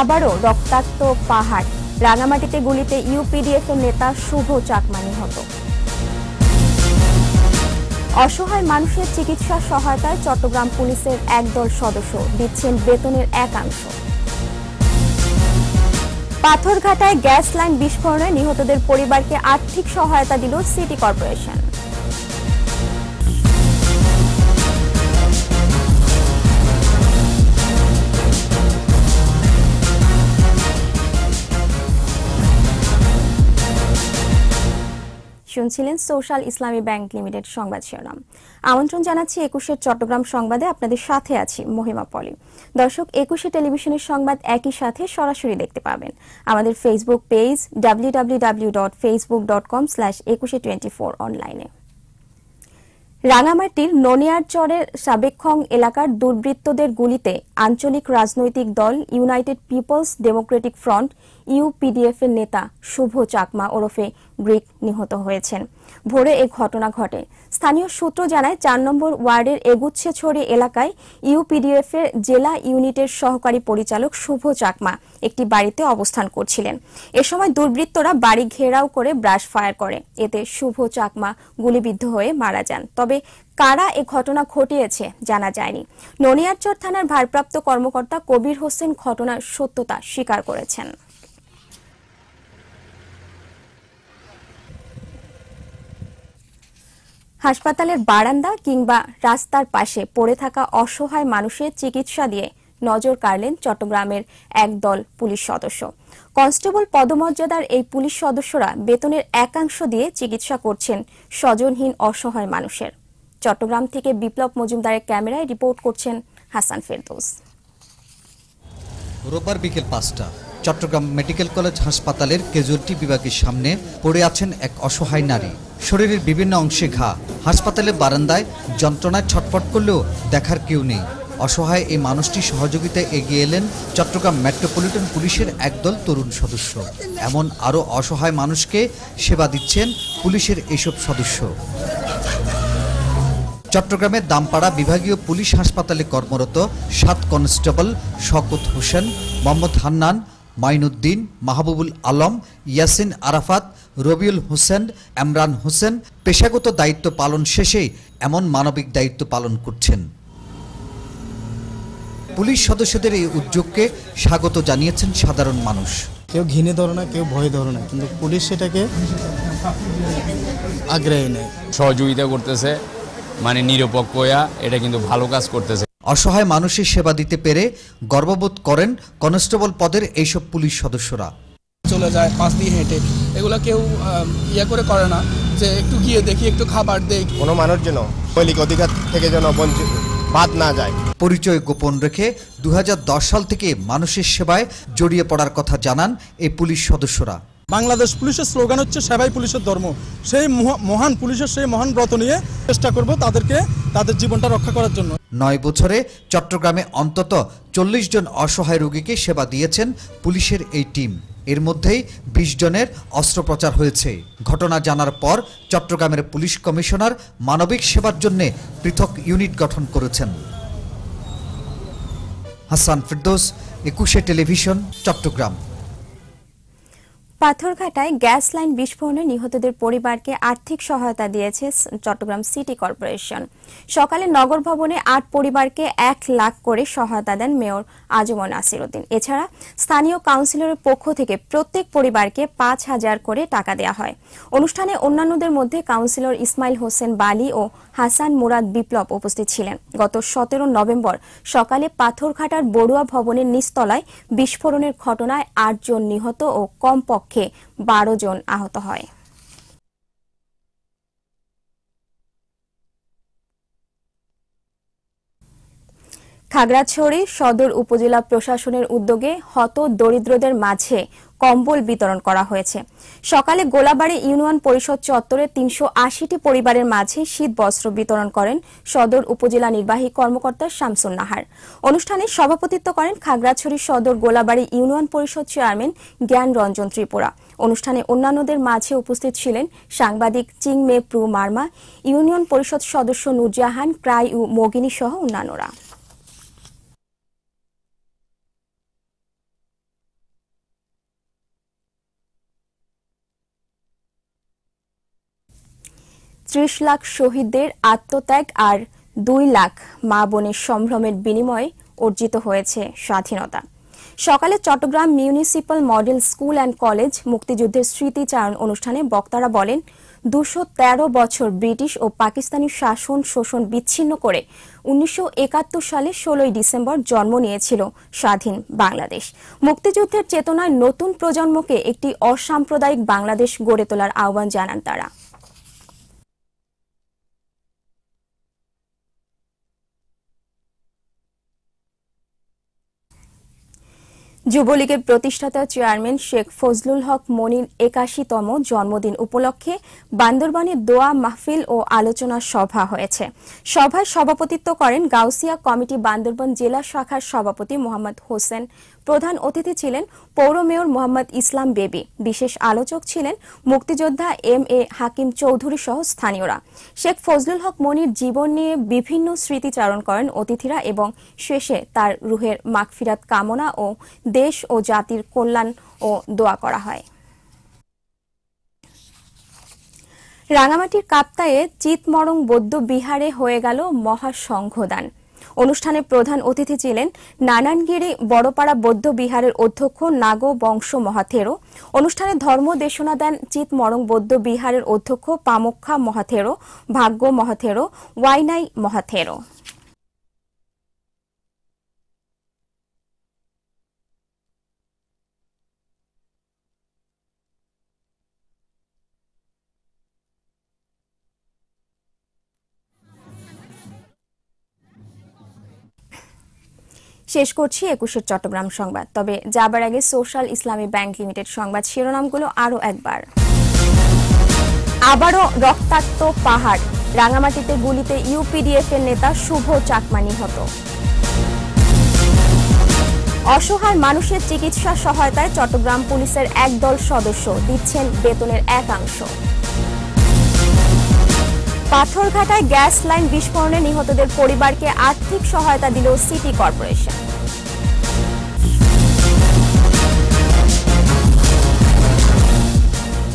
আবারও রক্তাক্ত পাহাড়। রাঙামাটিতে গুলিতে ইউপিডিএফ এর নেতা শুভ চাকমা নিহত অসহায় মানুষের চিকিৎসা সহায়তায় চট্টগ্রাম পুলিশের একদল সদস্য দিচ্ছেন বেতনের একাংশ। পাথরঘাটায় গ্যাস লাইন বিস্ফোরণে নিহতদের পরিবারকে আর্থিক সহায়তা দিল সিটি কর্পোরেশন। শুনছিলেন সোশ্যাল ইসলামী ব্যাংক লিমিটেড সংবাদ শিরোনাম। আমন্ত্রণ জানাচ্ছি একুশের চট্টগ্রাম সংবাদে। আপনাদের সাথে আছি মহিমা পলি। দর্শক, একুশে টেলিভিশনের সংবাদ একই সাথে সরাসরি দেখতে পাবেন। আমাদের Facebook page W dot Facebook dot com slash Ekushey twenty four অনলাইনে রাঙামাটির ননিয়ারচরের সাবেক্ষং এলাকার দুর্বৃত্তদের গুলিতে আঞ্চলিক রাজনৈতিক দল United Peoples Democratic Front UPDF এর নেতা শুভ চাকমা ওরফে গ্রিক নিহত হয়েছেন। ভোরে এ ঘটনা ঘটে। স্থানীয় সূত্র জানায়, চার নম্বর ওয়ার্ডের এগুচ্ছে ছড়ি এলাকায় ইউপিডিএফ এর জেলা ইউনিটের সহকারী পরিচালক শুভ চাকমা একটি বাড়িতে অবস্থান করছিলেন। এ সময় দুর্বৃত্তরা বাড়ি ঘেরাও করে ব্রাশ ফায়ার করে। এতে শুভ চাকমা গুলিবিদ্ধ হয়ে মারা যান। তবে কারা এ ঘটনা ঘটিয়েছে জানা যায়নি। ননিয়ারচর থানার ভারপ্রাপ্ত কর্মকর্তা কবির হোসেন ঘটনার সত্যতা স্বীকার করেছেন। হাসপাতালের বারান্দা কিংবা রাস্তার পাশে পড়ে থাকা অসহায় মানুষের চিকিৎসা দিয়ে নজর কাড়লেন চট্টগ্রামের একদল পুলিশ সদস্য। কনস্টেবল পদমর্যাদার এই পুলিশ সদস্যরা বেতনের একাংশ দিয়ে চিকিৎসা করছেন স্বজনহীন অসহায় মানুষের। চট্টগ্রাম থেকে বিপ্লব মজুমদারের ক্যামেরায় রিপোর্ট করছেন হাসান ফেরদৌস। রোববার বিকেল পাঁচটা। চট্টগ্রাম মেডিকেল কলেজ হাসপাতালের ক্যাজুয়ালিটি বিভাগের সামনে পড়ে আছেন এক অসহায় নারী। শরীরের বিভিন্ন অংশে ঘা। হাসপাতালের বারান্দায় যন্ত্রণায় ছটফট করলেও দেখার কেউ নেই। অসহায় এই মানুষটি সহযোগিতায় এগিয়ে এলেন চট্টগ্রাম মেট্রোপলিটন পুলিশের একদল তরুণ সদস্য। এমন আরও অসহায় মানুষকে সেবা দিচ্ছেন পুলিশের এইসব সদস্য। চট্টগ্রামের দামপাড়া বিভাগীয় পুলিশ হাসপাতালে কর্মরত সাত কনস্টেবল শকত হোসেন, মোহাম্মদ হান্নান মাইনুদ্দিন মাহবুবুল আলম ইয়াসিন আরাফাত রবিউল হোসেন এমরান হোসেন পেশাগত দায়িত্ব পালন শেষেই এমন মানবিক দায়িত্ব পালন করছেন। পুলিশ সদস্যদের এই উদ্যোগকে স্বাগত জানিয়েছেন সাধারণ মানুষ। কেউ ঘিনে ধরে না কেউ ভয় ধরে না কিন্তু পুলিশ সেটাকে আগ্রহী নেয়। সহযোগিতা করতেছে মানে নিরপেক্ষ এটা কিন্তু ভালো কাজ করতেছে। অসহায় মানুষের সেবা দিতে পেরে গর্ববোধ করেন কনস্টেবল পদের এইসব পুলিশ সদস্যরা। চলে যায় পাঁচ দিয়ে হেঁটে। এগুলো কেউ ইয়ে করে করে না যে একটু গিয়ে দেখি একটু খাবার দেই। কোনো মানুষ যেন মৌলিক অধিকার থেকে যেন বঞ্চিত বাদ না যায়। পরিচয় গোপন রেখে দু হাজার দশ সাল থেকে মানুষের সেবায় জড়িয়ে পড়ার কথা জানান এই পুলিশ সদস্যরা। বাংলাদেশ পুলিশের স্লোগান হচ্ছে সেবাই পুলিশের ধর্ম। সেই মহা- মহান পুলিশের সেই মহান ব্রত নিয়ে চেষ্টা করব তাদেরকে, তাদের জীবনটা রক্ষা করার জন্য। নয় বছরে চট্টগ্রামে অন্তত চল্লিশ জন অসহায় রোগীকে সেবা দিয়েছেন পুলিশের এই টিম। এর মধ্যেই বিশ জনের অস্ত্রোপচার হয়েছে। ঘটনা জানার পর চট্টগ্রামের পুলিশ কমিশনার মানবিক সেবার জন্য পৃথক ইউনিট গঠন করেছেন। হাসান ফিরদোস, একুশে টেলিভিশন, চট্টগ্রাম। পাথরঘাটায় গ্যাস লাইন বিস্ফোরণে নিহতদের পরিবারকে আর্থিক সহায়তা দিয়েছে চট্টগ্রাম সিটি কর্পোরেশন। সকালে নগর ভবনে আট পরিবারকে এক লাখ করে সহায়তা দেন মেয়র আজমন নাসির উদ্দিন। এছাড়া স্থানীয় কাউন্সিলরের পক্ষ থেকে প্রত্যেক পরিবারকে পাঁচ হাজার করে টাকা দেওয়া হয়। অনুষ্ঠানে অন্যান্যদের মধ্যে কাউন্সিলর ইসমাইল হোসেন বালি ও হাসান মুরাদ বিপ্লব উপস্থিত ছিলেন। গত সতেরো নভেম্বর সকালে পাথরঘাটার বড়ুয়া ভবনের নিচতলায় বিস্ফোরণের ঘটনায় আটজন নিহত ও কমপক্ষে বারো জন আহত হয়। খাগড়াছড়ি সদর উপজেলা প্রশাসনের উদ্যোগে হত দরিদ্রদের মাঝে কম্বল বিতরণ করা হয়েছে। সকালে গোলাবাড়ি ইউনিয়ন পরিষদ চত্বরে তিনশো আশিটি পরিবারের মাঝে শীত বস্ত্র বিতরণ করেন সদর উপজেলা নির্বাহী কর্মকর্তা শামসুন নাহার। অনুষ্ঠানে সভাপতিত্ব করেন খাগড়াছড়ি সদর গোলাবাড়ি ইউনিয়ন পরিষদ চেয়ারম্যান জ্ঞান রঞ্জন ত্রিপুরা। অনুষ্ঠানে অন্যান্যদের মাঝে উপস্থিত ছিলেন সাংবাদিক চিংমে প্রু মার্মা, ইউনিয়ন পরিষদ সদস্য নুরজাহান, ক্রাই ও মগিনী সহ অন্যান্যরা। ত্রিশ লাখ শহীদদের আত্মত্যাগ আর দুই লাখ মা বোনের সম্ভ্রমের বিনিময়ে অর্জিত হয়েছে স্বাধীনতা। সকালে Chittagong municipal model school and college মুক্তিযুদ্ধের স্মৃতিচারণ অনুষ্ঠানে বক্তারা বলেন, দুশো বছর ব্রিটিশ ও পাকিস্তানি শাসন শোষণ বিচ্ছিন্ন করে উনিশশো একাত্তর সালে ষোলোই ডিসেম্বর জন্ম নিয়েছিল স্বাধীন বাংলাদেশ। মুক্তিযুদ্ধের চেতনায় নতুন প্রজন্মকে একটি অসাম্প্রদায়িক বাংলাদেশ গড়ে তোলার আহ্বান জানান তারা। যুবলীগের প্রতিষ্ঠাতা চেয়ারম্যান শেখ ফজলুল হক মনির একাশিতম জন্মদিন উপলক্ষে বান্দরবানে দোয়া, মাহফিল ও আলোচনা সভা হয়েছে। সভায় সভাপতিত্ব করেন গাউসিয়া কমিটি বান্দরবান জেলা শাখার সভাপতি মোহাম্মদ হোসেন প্রধান অতিথি ছিলেন পৌর মেয়র মোহাম্মদ ইসলাম বেবি। বিশেষ আলোচক ছিলেন মুক্তিযোদ্ধা এম এ হাকিম চৌধুরী সহ স্থানীয়রা। শেখ ফজলুল হক মনির জীবন নিয়ে বিভিন্ন স্মৃতিচারণ করেন অতিথিরা এবং শেষে তার রুহের মাগফিরাত কামনা ও দেশ ও জাতির কল্যাণ ও দোয়া করা হয়। রাঙামাটির কাপ্তায়ে চিতমরং বৌদ্ধ বিহারে হয়ে গেল মহাসংঘদান। অনুষ্ঠানে প্রধান অতিথি ছিলেন নানানগিরি বড়পাড়া বৌদ্ধ বিহারের অধ্যক্ষ নাগো বংশ মহাথেরো। অনুষ্ঠানে ধর্ম দেশনা দেন চিতমরং বৌদ্ধ বিহারের অধ্যক্ষ পামক্ষা মহাথেরো, ভাগ্য মহাথেরো, ওয়াইনাই মহাথেরো। শেষ করছি একুশের চট্টগ্রাম সংবাদ। তবে যাবার আগে সোশ্যাল ইসলামী ব্যাংক লিমিটেড সংবাদ শিরোনামগুলো আরও একবার। আবারও রক্তাক্ত পাহাড়। রাঙামাটিতে গুলিতে ইউপিডিএফ এর নেতা শুভ চাকমা নিহত অসহায় মানুষের চিকিৎসা সহায়তায় চট্টগ্রাম পুলিশের একদল সদস্য দিচ্ছেন বেতনের একাংশ। পাথরঘাটায় গ্যাস লাইন বিস্ফোরণে নিহতদের পরিবারকে আর্থিক সহায়তা দিল সিটি কর্পোরেশন।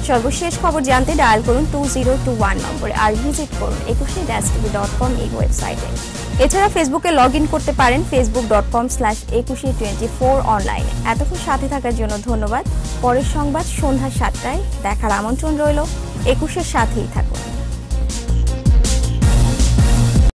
সর্বশেষ খবর জানতে ডায়াল করুন টু জিরো টু ওয়ান নম্বরে আর ভিজিট করুন একুশে ড্যাশ টিভি ডট কম এই ওয়েবসাইটে। এছাড়া ফেসবুকে লগ ইন করতে পারেন Facebook dot com slash Ekushey twenty four অনলাইনে। এতক্ষণ সাথে থাকার জন্য ধন্যবাদ। পরের সংবাদ সন্ধ্যা সাতটায়। দেখার আমন্ত্রণ রইল। একুশের সাথেই থাকুন।